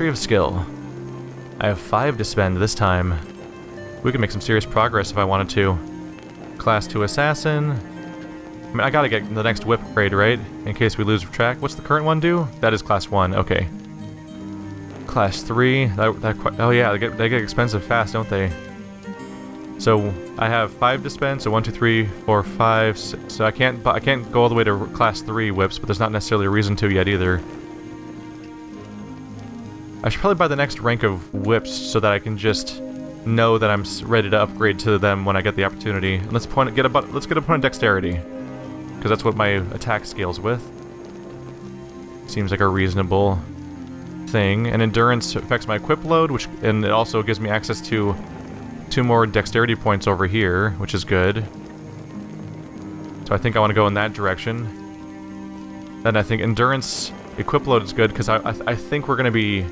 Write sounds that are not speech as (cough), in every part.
Mastery of Skill. I have five to spend this time. We could make some serious progress if I wanted to. Class 2 Assassin. I mean, I gotta get the next whip grade, right? In case we lose track. What's the current one do? That is Class 1, okay. Class 3. That, that, oh yeah, they get, they get expensive fast, don't they? So I have five to spend. So one, two, three, four, five. So I can't. I can't go all the way to class three whips, but there's not necessarily a reason to yet either. I should probably buy the next rank of whips so that I can just know that I'm ready to upgrade to them when I get the opportunity. And let's point get a let's get a point of dexterity, because that's what my attack scales with. Seems like a reasonable thing. And endurance affects my equip load, which and it also gives me access to two more dexterity points over here, which is good. So I think I want to go in that direction. Then I think endurance equip load is good because I, I, I think we're going to be...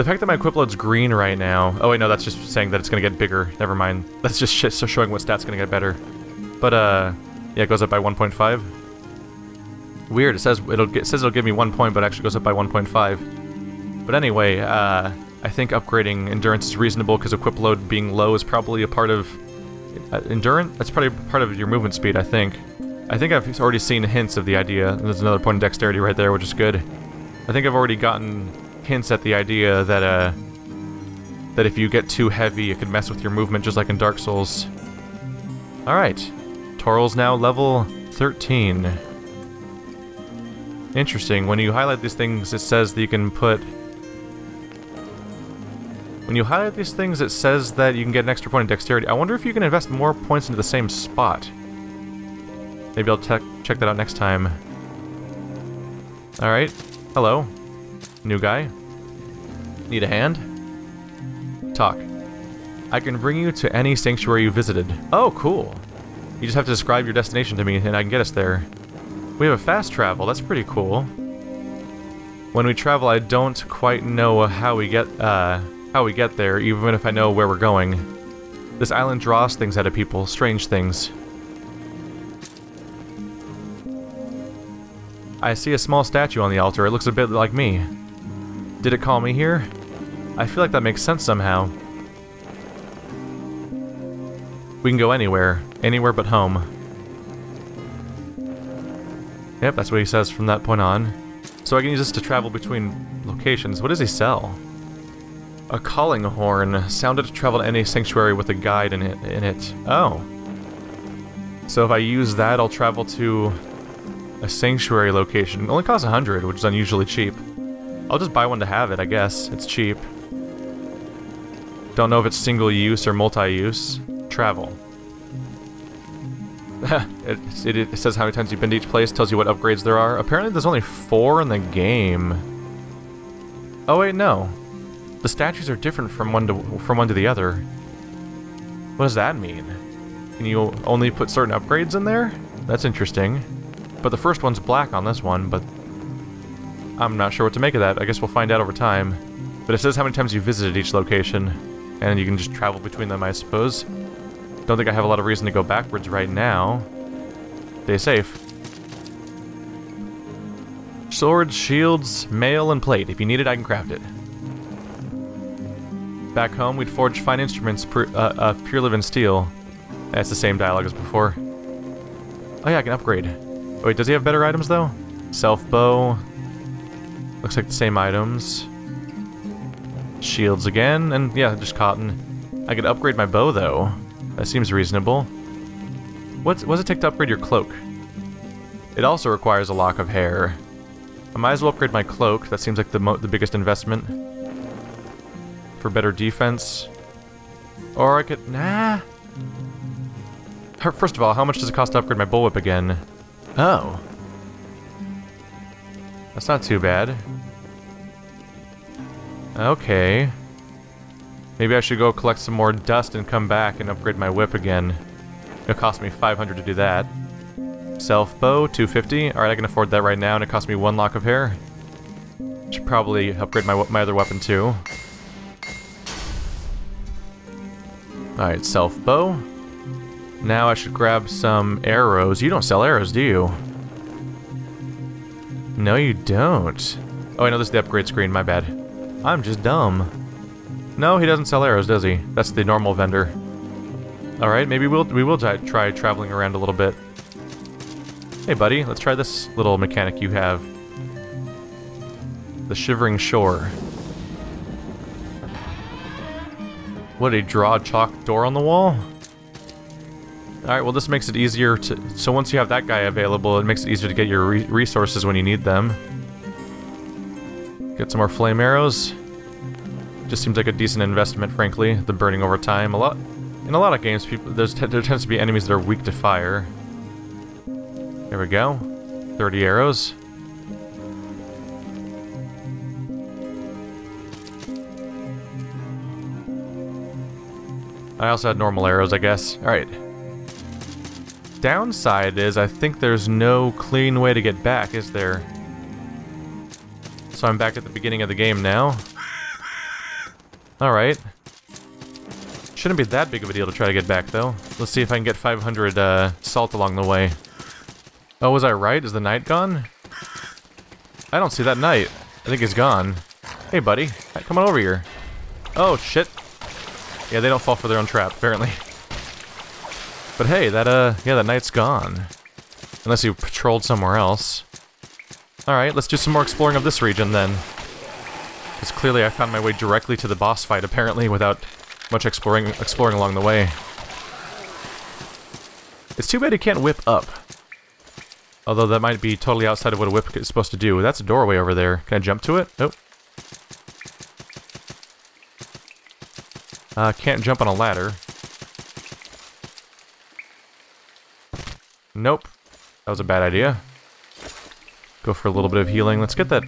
The fact that my equip load's green right now... Oh wait, no, that's just saying that it's to get bigger. Never mind. (laughs) That's just shit, so showing what stat's to get better. But, uh... Yeah, it goes up by 1.5. Weird, it says it'll get, it says it'll give me one point, but actually goes up by 1.5. But anyway, uh... I think upgrading endurance is reasonable because equip load being low is probably a part of uh, endurance. That's probably part of your movement speed. I think. I think I've already seen hints of the idea. There's another point of dexterity right there, which is good. I think I've already gotten hints at the idea that uh that if you get too heavy, it could mess with your movement, just like in Dark Souls. All right, Toral's now level 13. Interesting. When you highlight these things, it says that you can put when you highlight these things, it says that you can get an extra point of dexterity. I wonder if you can invest more points into the same spot. Maybe I'll check check that out next time. Alright. Hello. New guy. Need a hand? Talk. I can bring you to any sanctuary you visited. Oh, cool. You just have to describe your destination to me and I can get us there. We have a fast travel, that's pretty cool. When we travel, I don't quite know how we get, uh, how we get there, even if I know where we're going. This island draws things out of people, strange things. I see a small statue on the altar. It looks a bit like me. Did it call me here? I feel like that makes sense somehow. We can go anywhere. Anywhere but home. Yep, that's what he says from that point on. So I can use this to travel between locations. What does he sell? A calling horn sounded to travel to any sanctuary with a guide in it. In it. Oh. So if I use that, I'll travel to a sanctuary location. It only costs 100, which is unusually cheap. I'll just buy one to have it, I guess. It's cheap. Don't know if it's single use or multi-use. Travel. (laughs) it, it, it, says how many times you've been to each place, tells you what upgrades there are. Apparently there's only four in the game. Oh wait, no. The statues are different from one to from one to the other. What does that mean? Can you only put certain upgrades in there? That's interesting. But the first one's black on this one, but I'm not sure what to make of that. I guess we'll find out over time. But it says how many times you visited each location, and you can just travel between them, I suppose. Don't think I have a lot of reason to go backwards right now. Stay safe. Swords, shields, mail, and plate. If you need it, I can craft it. Back home, we'd forge fine instruments uh, of pure living steel. That's the same dialogue as before. Oh yeah, I can upgrade. Wait, does he have better items though? Self bow. Looks like the same items. Shields again, and yeah, just cotton. I could upgrade my bow though. That seems reasonable. What's, what does it take to upgrade your cloak? It also requires a lock of hair. I might as well upgrade my cloak. That seems like the the biggest investment for better defense. Or I could... Nah. First of all, how much does it cost to upgrade my bullwhip again? Oh. That's not too bad. Okay. Maybe I should go collect some more dust and come back and upgrade my whip again. It'll cost me 500 to do that. Self bow, 250. Alright, I can afford that right now, and it cost me one lock of hair. Should probably upgrade my, my other weapon too. Alright, self bow. Now I should grab some arrows. You don't sell arrows, do you? No, you don't. Oh, I know this is the upgrade screen, my bad. I'm just dumb. No, he doesn't sell arrows, does he? That's the normal vendor. Alright, maybe we'll, we will try, traveling around a little bit. Hey buddy, let's try this little mechanic you have. The Shivering Shore. What, a draw chalk door on the wall? Alright, well this makes it easier to... So once you have that guy available, it makes it easier to get your re resources when you need them. Get some more flame arrows. Just seems like a decent investment, frankly. The burning over time. A lot... In a lot of games, people there's there tends to be enemies that are weak to fire. There we go. 30 arrows. I also had normal arrows, I guess. Alright. Downside is I think there's no clean way to get back, is there? So I'm back at the beginning of the game now. Alright. Shouldn't be that big of a deal to try to get back, though. Let's see if I can get 500 uh, salt along the way. Oh, was I right? Is the knight gone? I don't see that knight. I think he's gone. Hey, buddy. Come on over here. Oh, shit. Yeah, they don't fall for their own trap, apparently. But hey, that, uh, yeah, that knight's gone. Unless you patrolled somewhere else. Alright, let's do some more exploring of this region, then. Because clearly I found my way directly to the boss fight, apparently, without much exploring exploring along the way. It's too bad you can't whip up. Although that might be totally outside of what a whip is supposed to do. That's a doorway over there. Can I jump to it? Nope. Uh, can't jump on a ladder. Nope. That was a bad idea. Go for a little bit of healing. Let's get that...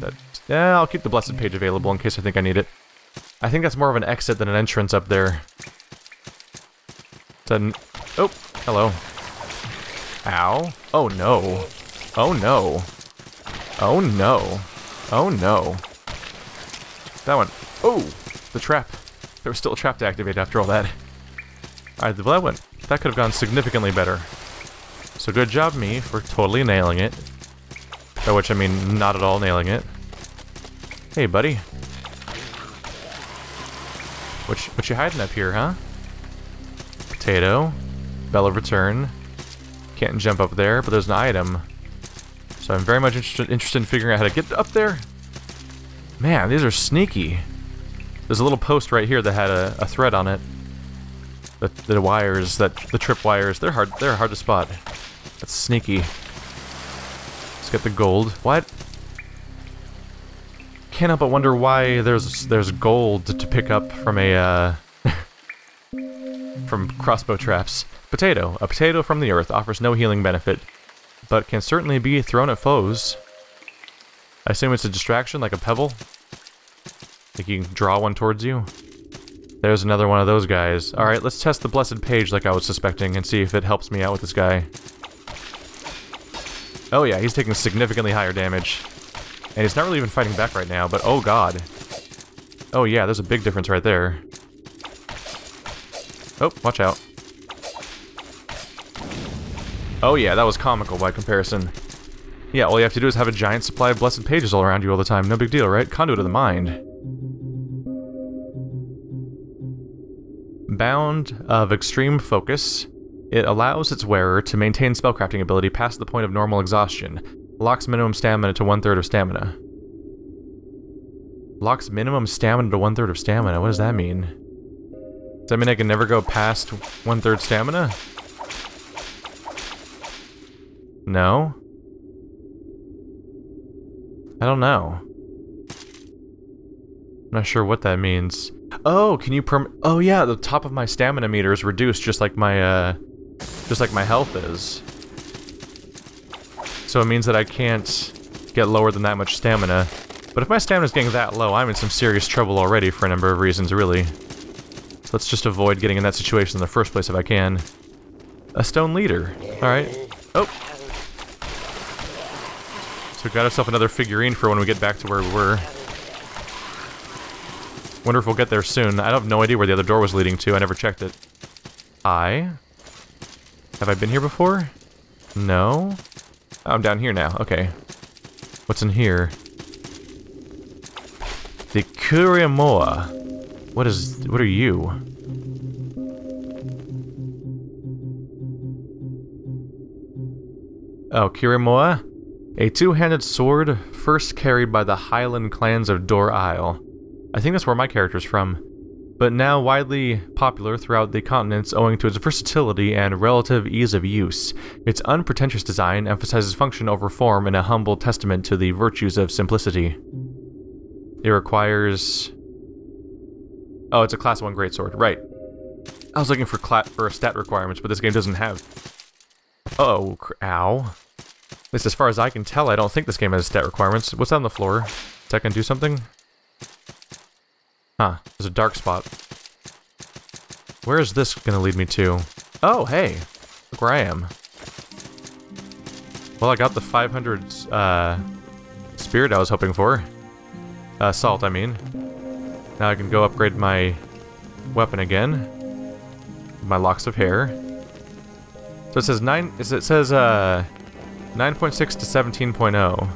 that yeah, I'll keep the blessed page available in case I think I need it. I think that's more of an exit than an entrance up there. Then, oh, hello. Ow. Oh no. Oh no. Oh no. Oh no. That one. Oh! The trap. There was still a trap to activate after all that. Alright, well that went. That could have gone significantly better. So good job me for totally nailing it. By which I mean not at all nailing it. Hey buddy. What you, what you hiding up here, huh? Potato. Bell of Return. Can't jump up there, but there's an item. So I'm very much interested, interested in figuring out how to get up there. Man, these are sneaky. There's a little post right here that had a, a thread on it. The, the wires, that the trip wires, they're hard they're hard to spot. That's sneaky. Get the gold. What? can't help but wonder why there's there's gold to pick up from a uh, (laughs) from crossbow traps. Potato. A potato from the earth offers no healing benefit, but can certainly be thrown at foes. I assume it's a distraction, like a pebble. Like you can draw one towards you. There's another one of those guys. Alright, let's test the blessed page like I was suspecting and see if it helps me out with this guy. Oh yeah, he's taking significantly higher damage. And he's not really even fighting back right now, but oh god. Oh yeah, there's a big difference right there. Oh, watch out. Oh yeah, that was comical by comparison. Yeah, all you have to do is have a giant supply of blessed pages all around you all the time. No big deal, right? Conduit of the mind. Bound of extreme focus. It allows its wearer to maintain spellcrafting ability past the point of normal exhaustion, Locks minimum stamina to one-third of stamina. Locks minimum stamina to one-third of stamina. What does that mean? Does that mean I can never go past one-third stamina? No? I don't know. I'm not sure what that means. Oh, can you perm- Oh yeah, the top of my stamina meter is reduced just like my, uh... Just like my health is. So it means that I can't get lower than that much stamina. But if my stamina is getting that low, I'm in some serious trouble already for a number of reasons, really. So let's just avoid getting in that situation in the first place if I can. A stone leader. Alright. Oh! So we got ourselves another figurine for when we get back to where we were. Wonder if we'll get there soon. I have no idea where the other door was leading to. I never checked it. I? Have I been here before? No? I'm down here now. Okay. What's in here? The Kurimoa. What is... what are you? Oh, Kirimoa? A two-handed sword first carried by the Highland clans of Dor Isle. I think that's where my character's from. But now widely popular throughout the continents owing to its versatility and relative ease of use. Its unpretentious design emphasizes function over form in a humble testament to the virtues of simplicity. It requires... Oh, it's a class 1 greatsword, right. I was looking for, for stat requirements, but this game doesn't have... Oh, ow. At least as far as I can tell, I don't think this game has stat requirements. What's on the floor? Is that gonna do something? Huh, there's a dark spot. Where is this gonna lead me to? Oh, hey! Look where I am. Well, I got the 500 uh, spirit I was hoping for. Uh, salt, I mean. Now I can go upgrade my weapon again. My locks of hair. So it says 9, it says, uh, 9.6 to 17.0.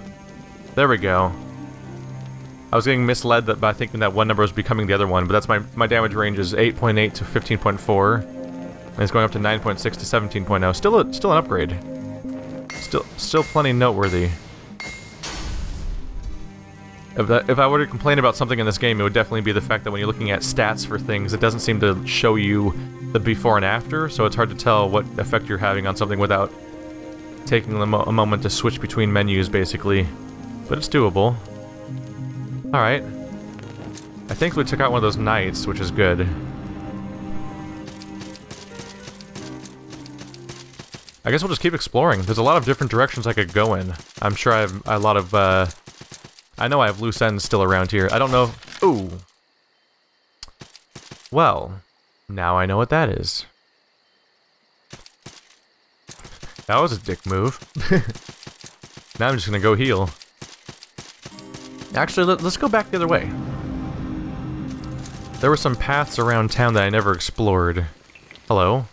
There we go. I was getting misled by thinking that one number was becoming the other one, but that's my, my damage range is 8.8 to 15.4. And it's going up to 9.6 to 17.0. Still a, still an upgrade. Still still plenty noteworthy. If, that, if I were to complain about something in this game, it would definitely be the fact that when you're looking at stats for things, it doesn't seem to show you the before and after, so it's hard to tell what effect you're having on something without taking a, mo a moment to switch between menus, basically. But it's doable. Alright. I think we took out one of those knights, which is good. I guess we'll just keep exploring. There's a lot of different directions I could go in. I'm sure I have a lot of, uh... I know I have loose ends still around here. I don't know... Ooh. Well, now I know what that is. That was a dick move. (laughs) now I'm just gonna go heal. Actually, let, us go back the other way. There were some paths around town that I never explored. Hello?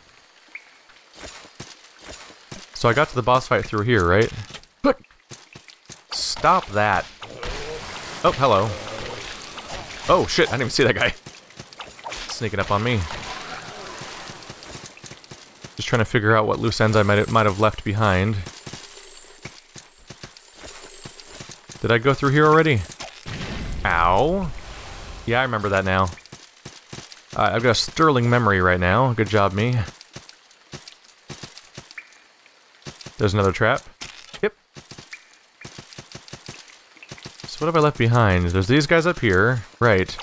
So I got to the boss fight through here, right? Stop that. Oh, hello. Oh, shit, I didn't even see that guy. Sneaking up on me. Just trying to figure out what loose ends I might might have left behind. Did I go through here already? Ow. Yeah, I remember that now. I've got a sterling memory right now. Good job, me. There's another trap. Yep. So what have I left behind? There's these guys up here. Right.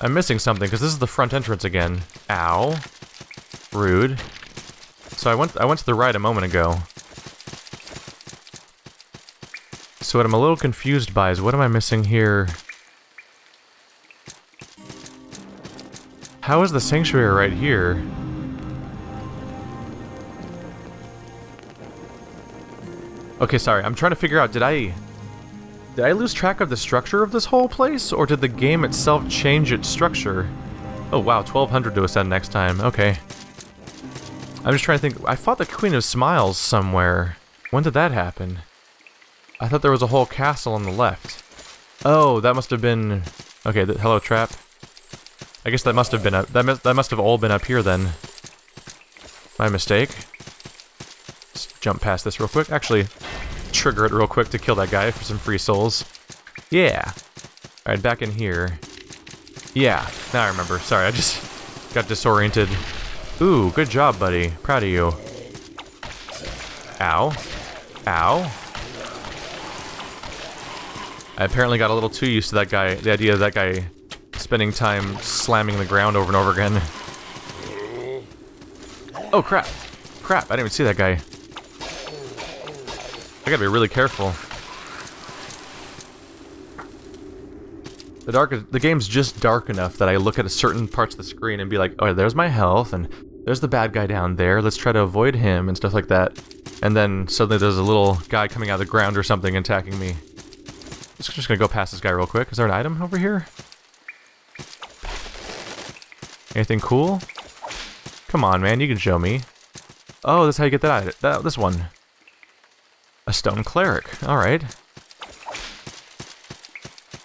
I'm missing something, because this is the front entrance again. Ow. Rude. So I went I went to the right a moment ago. So what I'm a little confused by is what am I missing here? How is the sanctuary right here? Okay, sorry. I'm trying to figure out, did I... Did I lose track of the structure of this whole place, or did the game itself change its structure? Oh wow, 1200 to ascend next time, okay. I'm just trying to think, I fought the Queen of Smiles somewhere. When did that happen? I thought there was a whole castle on the left. Oh, that must have been... Okay, hello, trap. I guess that must have been up... That, must, that must have all been up here, then. My mistake. Let's jump past this real quick. Actually, trigger it real quick to kill that guy for some free souls. Yeah. Alright, back in here. Yeah, now I remember. Sorry, I just got disoriented. Ooh, good job, buddy. Proud of you. Ow. Ow. I apparently got a little too used to that guy, the idea of that guy spending time slamming the ground over and over again. Oh, crap. Crap, I didn't even see that guy. I gotta be really careful. The dark, the game's just dark enough that I look at a certain parts of the screen and be like, oh, there's my health, and there's the bad guy down there, let's try to avoid him, and stuff like that. And then suddenly there's a little guy coming out of the ground or something attacking me. I'm just gonna go past this guy real quick. Is there an item over here? Anything cool? Come on, man, you can show me. Oh, that's how you get that, that this one. A stone cleric. Alright.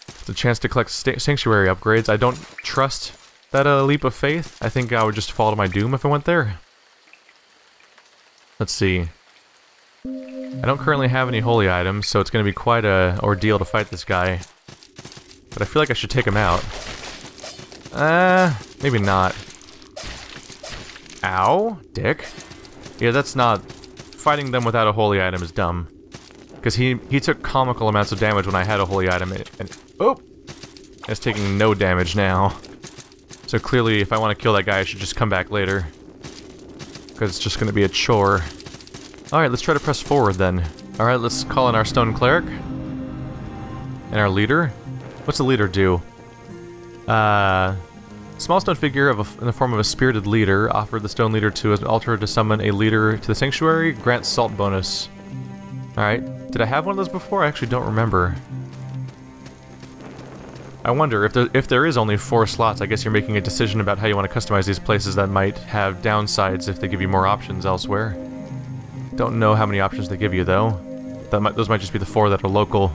It's a chance to collect sanctuary upgrades. I don't trust that uh, leap of faith. I think I would just fall to my doom if I went there. Let's see. I don't currently have any holy items, so it's going to be quite a ordeal to fight this guy. But I feel like I should take him out. Uh, maybe not. Ow, dick. Yeah, that's not... Fighting them without a holy item is dumb. Because he, he took comical amounts of damage when I had a holy item, and... and oh! It's taking no damage now. So clearly, if I want to kill that guy, I should just come back later. Because it's just going to be a chore. Alright, let's try to press forward then. Alright, let's call in our stone cleric. And our leader. What's the leader do? Uh, small stone figure of a, in the form of a spirited leader offered the stone leader to an altar to summon a leader to the sanctuary. Grants salt bonus. Alright. Did I have one of those before? I actually don't remember. I wonder, if there, if there is only four slots, I guess you're making a decision about how you want to customize these places that might have downsides if they give you more options elsewhere. Don't know how many options they give you, though. That might, those might just be the four that are local.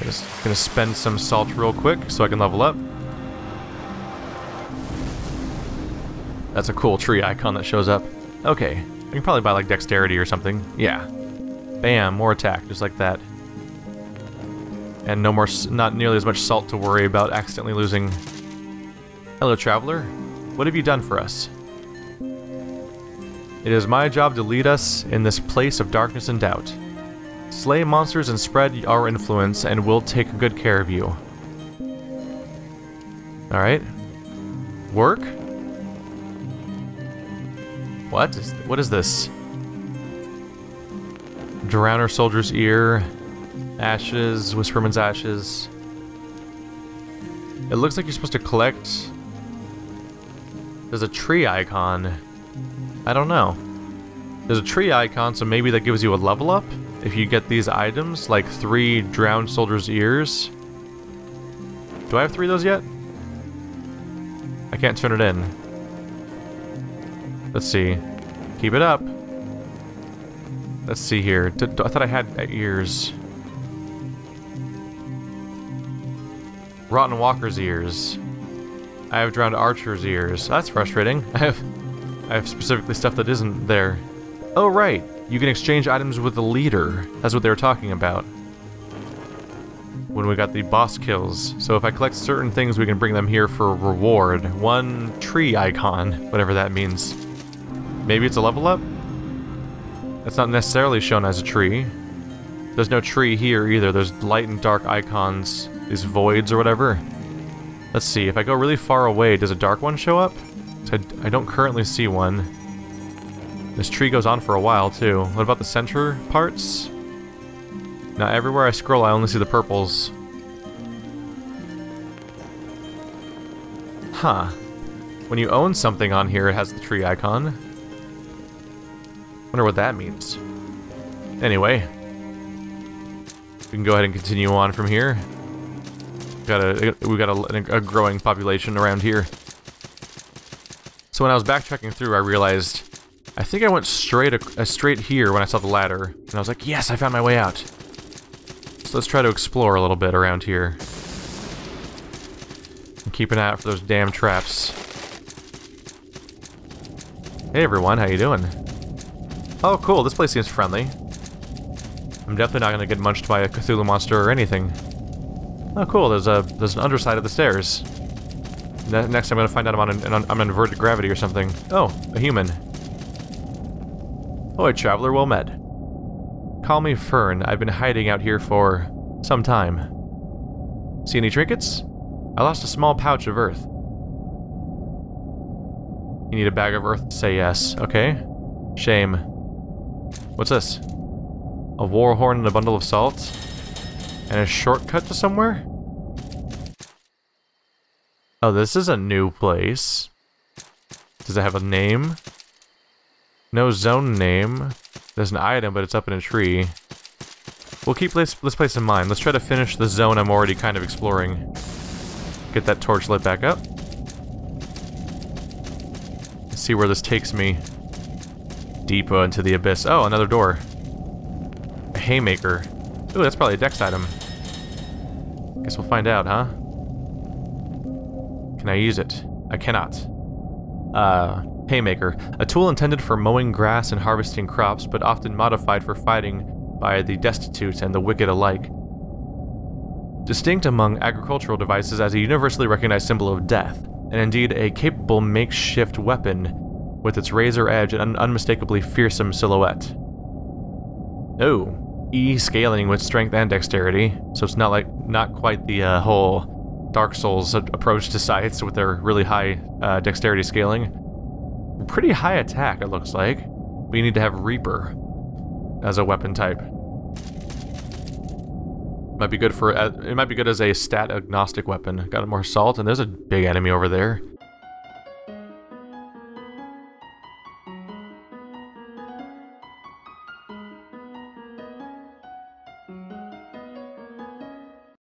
Just gonna spend some salt real quick so I can level up. That's a cool tree icon that shows up. Okay, I can probably buy like dexterity or something. Yeah. Bam, more attack, just like that. And no more, not nearly as much salt to worry about accidentally losing. Hello, traveler. What have you done for us? It is my job to lead us in this place of darkness and doubt. Slay monsters and spread our influence, and we'll take good care of you. Alright. Work? What is, what is this? Drowner Soldier's Ear. Ashes, Whisperman's Ashes. It looks like you're supposed to collect... There's a tree icon. I don't know. There's a tree icon, so maybe that gives you a level up? If you get these items, like three drowned soldier's ears. Do I have three of those yet? I can't turn it in. Let's see. Keep it up. Let's see here. I thought I had ears. Rotten Walker's ears. I have drowned Archer's ears. That's frustrating. (laughs) I have, I have specifically stuff that isn't there. Oh, right. You can exchange items with the leader. That's what they were talking about. When we got the boss kills. So if I collect certain things, we can bring them here for reward. One tree icon, whatever that means. Maybe it's a level up? That's not necessarily shown as a tree. There's no tree here either. There's light and dark icons. These voids or whatever. Let's see. If I go really far away, does a dark one show up? I, I don't currently see one. This tree goes on for a while, too. What about the center parts? Now, everywhere I scroll, I only see the purples. Huh. When you own something on here, it has the tree icon. Wonder what that means. Anyway. We can go ahead and continue on from here. Got a, we got a, a growing population around here. So when I was backtracking through, I realized I think I went straight uh, straight here when I saw the ladder, and I was like, yes, I found my way out. So let's try to explore a little bit around here. And keep an eye out for those damn traps. Hey everyone, how you doing? Oh cool, this place seems friendly. I'm definitely not gonna get munched by a Cthulhu monster or anything. Oh cool, there's a there's an underside of the stairs. Ne next I'm gonna find out I'm on an, I'm on inverted gravity or something. Oh, a human. Oh, a traveler well met. Call me Fern. I've been hiding out here for some time. See any trinkets? I lost a small pouch of earth. You need a bag of earth? To say yes. Okay. Shame. What's this? A war horn and a bundle of salt? And a shortcut to somewhere? Oh, this is a new place. Does it have a name? No zone name. There's an item, but it's up in a tree. We'll keep this, this place in mind. Let's try to finish the zone I'm already kind of exploring. Get that torch lit back up. Let's see where this takes me. Deeper into the abyss. Oh, another door. A haymaker. Ooh, that's probably a dex item. Guess we'll find out, huh? Can I use it? I cannot. Uh, haymaker. A tool intended for mowing grass and harvesting crops, but often modified for fighting by the destitute and the wicked alike. Distinct among agricultural devices as a universally recognized symbol of death, and indeed a capable makeshift weapon with its razor edge and un unmistakably fearsome silhouette. Oh, E scaling with strength and dexterity, so it's not like not quite the uh, whole Dark Souls approach to scythes with their really high uh, dexterity scaling. Pretty high attack, it looks like. We need to have Reaper as a weapon type. Might be good for uh, it might be good as a stat agnostic weapon. Got more salt, and there's a big enemy over there.